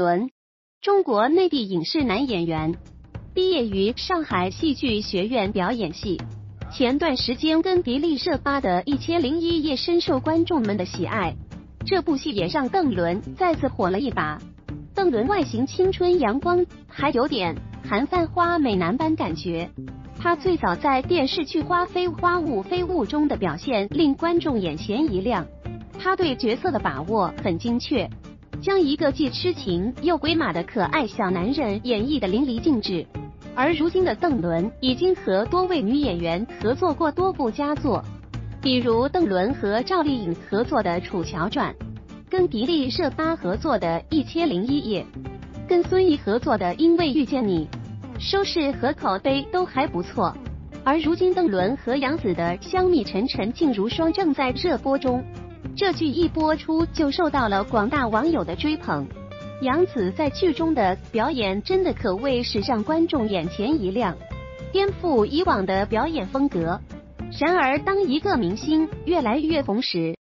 伦中国内地影视男演员，毕业于上海戏剧学院表演系。前段时间跟迪丽热巴的《一千零一夜》深受观众们的喜爱，这部戏也让邓伦再次火了一把。邓伦外形青春阳光，还有点韩范花美男般感觉。他最早在电视剧《花非花雾非雾》中的表现令观众眼前一亮，他对角色的把握很精确，将一个既痴情又鬼马的可爱小男人演绎的淋漓尽致。而如今的邓伦已经和多位女演员合作过多部佳作，比如邓伦和赵丽颖合作的《楚乔传》，跟迪丽热巴合作的《一千零一夜》，跟孙怡合作的《因为遇见你》，收视和口碑都还不错。而如今邓伦和杨紫的《香蜜沉沉烬如霜》正在热播中，这剧一播出就受到了广大网友的追捧。杨紫在剧中的表演真的可谓是让观众眼前一亮，颠覆以往的表演风格。然而，当一个明星越来越红时，